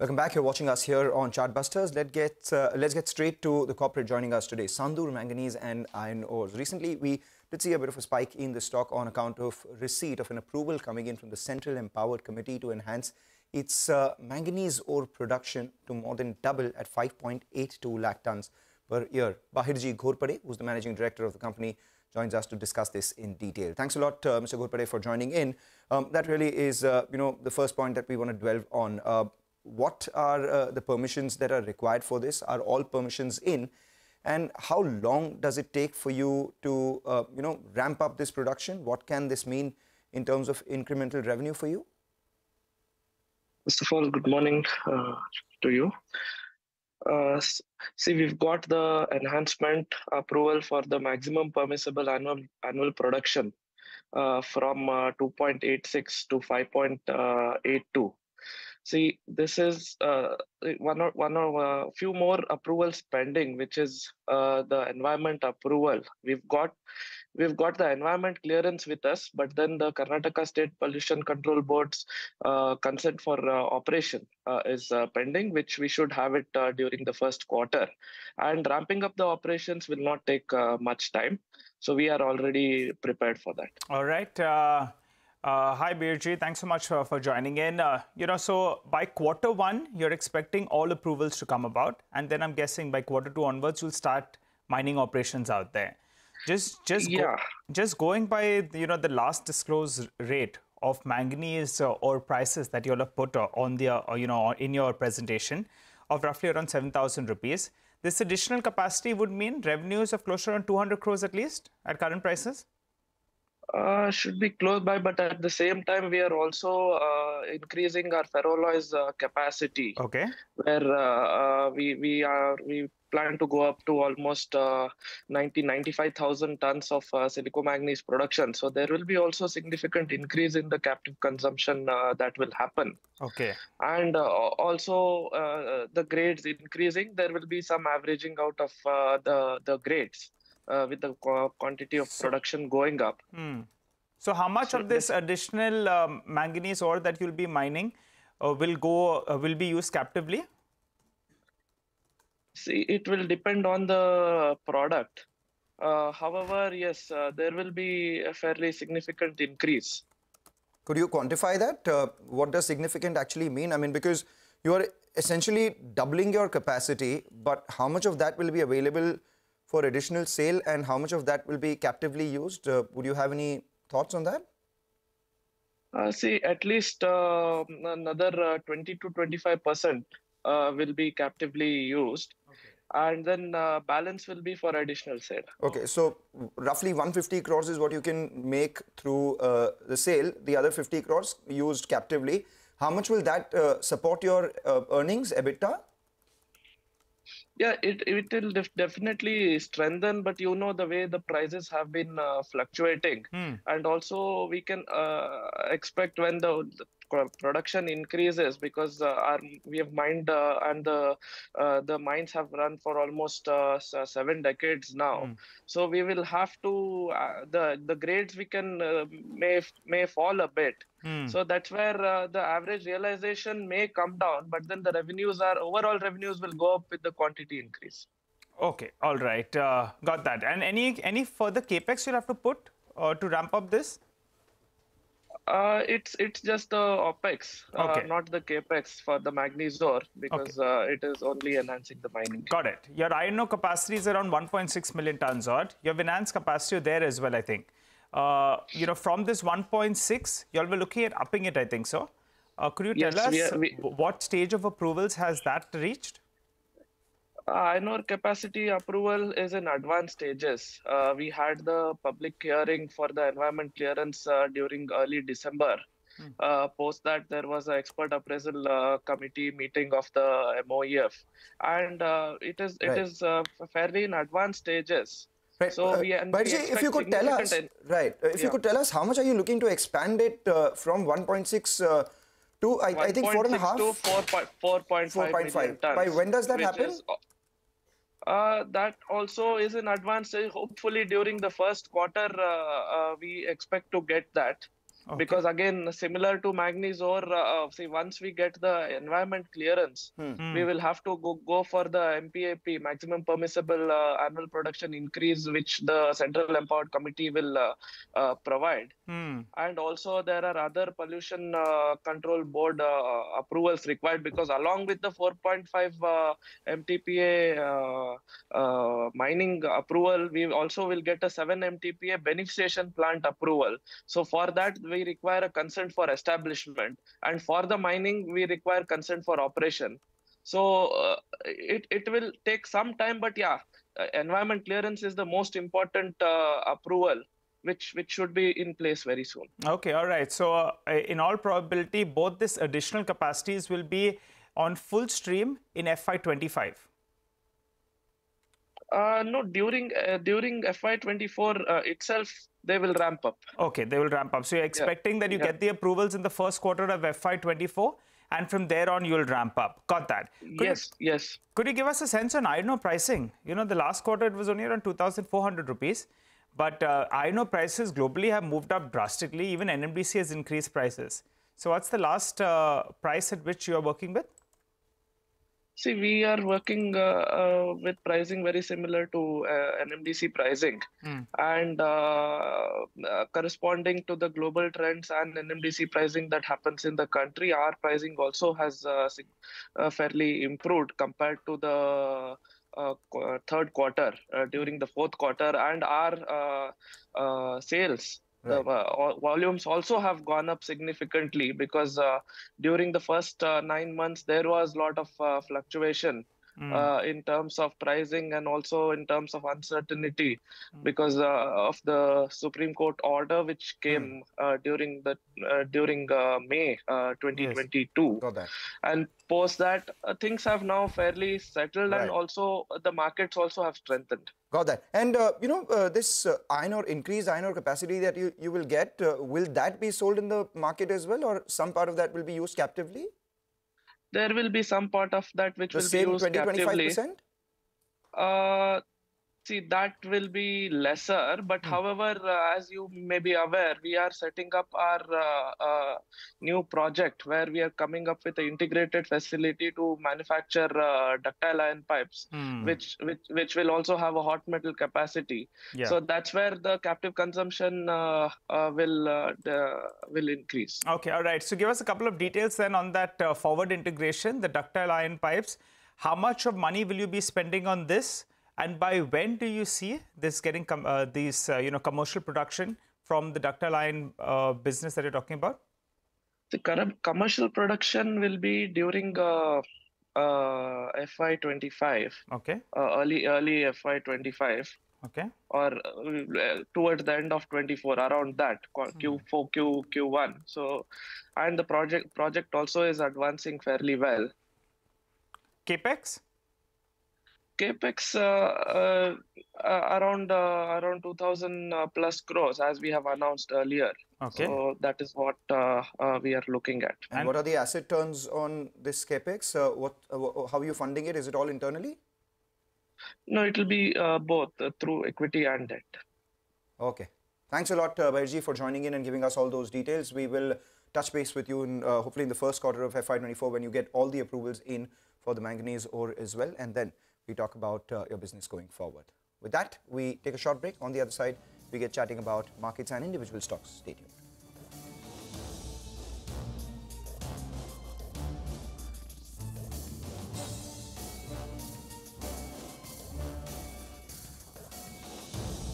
Welcome back. You're watching us here on Chartbusters. Let's get uh, let's get straight to the corporate joining us today. Sandur Manganese and Iron Ores. Recently, we did see a bit of a spike in the stock on account of receipt of an approval coming in from the Central Empowered Committee to enhance its uh, manganese ore production to more than double at 5.82 lakh tons per year. Bahirji Ghorpade, who's the managing director of the company, joins us to discuss this in detail. Thanks a lot, uh, Mr. Ghorpade, for joining in. Um, that really is, uh, you know, the first point that we want to dwell on. What are uh, the permissions that are required for this? Are all permissions in? And how long does it take for you to, uh, you know, ramp up this production? What can this mean in terms of incremental revenue for you? First of all, good morning uh, to you. Uh, see, we've got the enhancement approval for the maximum permissible annual annual production uh, from uh, 2.86 to 5.82. See, this is uh, one or one or a uh, few more approvals pending, which is uh, the environment approval. We've got we've got the environment clearance with us, but then the Karnataka State Pollution Control Board's uh, consent for uh, operation uh, is pending, which we should have it during the first quarter. And ramping up the operations will not take much time. So we are already prepared for that. All right. Uh, hi, Bahirji. Thanks so much for, for joining in. Uh, you know, so by quarter one, you're expecting all approvals to come about, and then I'm guessing by quarter two onwards, you'll start mining operations out there. Just, just, yeah. Go, just going by you know the last disclosed rate of manganese uh, ore prices that you'll have put uh, on the uh, you know in your presentation of roughly around 7,000 rupees. This additional capacity would mean revenues of closer on 200 crores at least at current prices. Uh, should be close by, but at the same time, we are also uh, increasing our ferroalloys uh, capacity. Okay. Where uh, uh, we we are we plan to go up to almost uh, 90 95,000 tons of uh, silicomanganese production. So there will be also significant increase in the captive consumption that will happen. Okay. And also the grades increasing. There will be some averaging out of the the grades uh, with the quantity of production going up. Hmm. So how much so of this additional um, manganese ore that you'll be mining uh, will go uh, will be used captively? See, it will depend on the product. Uh, however, yes, uh, there will be a fairly significant increase. Could you quantify that? Uh, what does significant actually mean? I mean, because you are essentially doubling your capacity, but how much of that will be available for additional sale and how much of that will be captively used? Uh, would you have any thoughts on that? Uh, see, at least uh, another uh, 20 to 25 percent uh, will be captively used. Okay. And then uh, balance will be for additional sale. Okay, so roughly 150 crores is what you can make through the sale. The other 50 crores used captively. How much will that support your earnings, EBITDA? Yeah it it will def definitely strengthen but you know the way the prices have been uh, fluctuating hmm. and also we can uh, expect when the, the, production increases because uh, our we have mined uh, and the uh, the mines have run for almost uh, seven decades now hmm. so we will have to the the grades we can may may fall a bit Hmm. So that's where uh, the average realization may come down, but then the revenues are overall revenues will go up with the quantity increase. Okay, all right, uh, got that. And any any further capex you'll have to put uh, to ramp up this? Uh, it's it's just the opex, uh, not the capex for the manganese ore because okay. Uh, it is only enhancing the mining. Got it. Your iron ore capacity is around 1.6 million tons odd. Your enhanced capacity there as well, I think uh, you know, from this 1.6, you all were looking at upping it, I think so. Uh, could you tell yes, us are, we, what stage of approvals has that reached? Uh, iron ore capacity approval is in advanced stages. Uh, we had the public hearing for the environment clearance uh, during early December. Hmm. Uh, post that, there was an expert appraisal uh, committee meeting of the MOEF, and uh, it is right. it is fairly in advanced stages. Right. So uh, we, but we if you could tell us, right, uh, if yeah. you could tell us how much are you looking to expand it uh, from 1.6 uh, to, I, I think, four and a half? to 4.5 By when does that happen? Is, uh, that also is in advance. Hopefully, during the first quarter, uh, we expect to get that. Okay. because again similar to manganese ore uh, see once we get the environment clearance hmm. we will have to go, go for the mpap maximum permissible uh, annual production increase which the central empowered committee will uh, uh, provide hmm. and also there are other pollution uh, control board approvals required because along with the 4.5 mtpa mining approval we also will get a 7 mtpa beneficiation plant approval so for that we require a consent for establishment and for the mining we require consent for operation. So uh, it, it will take some time but yeah uh, environment clearance is the most important uh, approval which which should be in place very soon. Okay all right. So uh, in all probability both this additional capacities will be on full stream in fy25 uh, no, during uh, during FY24 uh, itself, they will ramp up. Okay, they will ramp up. So you're expecting yeah. that you yeah. get the approvals in the first quarter of FY24, and from there on you'll ramp up. Got that? Could yes, you, yes. Could you give us a sense on iron ore pricing? You know, the last quarter it was only around 2,400 rupees, but uh, iron ore prices globally have moved up drastically. Even NMDC has increased prices. So what's the last uh, price at which you are working with? See, we are working uh, uh, with pricing very similar to uh, NMDC pricing, mm. and uh, uh, corresponding to the global trends and NMDC pricing that happens in the country, our pricing also has uh, fairly improved compared to the third quarter during the fourth quarter, and our sales Right. The uh, volumes also have gone up significantly because uh, during the first uh, nine months there was a lot of uh, fluctuation mm. in terms of pricing and also in terms of uncertainty mm. because uh, of the Supreme Court order which came mm. during the during May 2022. Yes. And post that things have now fairly settled right. and also the markets also have strengthened. Got that. And, uh, you know, uh, this uh, iron ore, increased iron ore capacity that you, you will get, uh, will that be sold in the market as well or some part of that will be used captively? There will be some part of that which the will be used 20, captively. 25%? Uh, See, that will be lesser, but mm. however, uh, as you may be aware, we are setting up our uh, uh, new project where we are coming up with an integrated facility to manufacture uh, ductile iron pipes, mm. which, which which will also have a hot metal capacity. Yeah. So that's where the captive consumption uh, uh, will will increase. Okay, all right. So give us a couple of details then on that forward integration, the ductile iron pipes. How much of money will you be spending on this? And by when do you see this getting uh, these uh, you know commercial production from the ductile iron uh, business that you're talking about? The current commercial production will be during uh, uh, FY25. Okay. Uh, early early FY25. Okay. Or towards the end of 24, around that Q4 hmm. Q Q1. So, and the project project also is advancing fairly well. Capex capex uh, uh, uh, around around 2000 plus crores as we have announced earlier. Okay. So that is what we are looking at. And, and, what are the asset turns on this capex? What how are you funding it? Is it all internally? No it will be both through equity and debt. Okay. Thanks a lot uh, Bahirji, for joining in and giving us all those details. We will touch base with you in, uh, hopefully in the first quarter of FY24 when you get all the approvals in for the manganese ore as well. And then we talk about uh, your business going forward. With that, we take a short break. On the other side, we get chatting about markets and individual stocks. Stay tuned.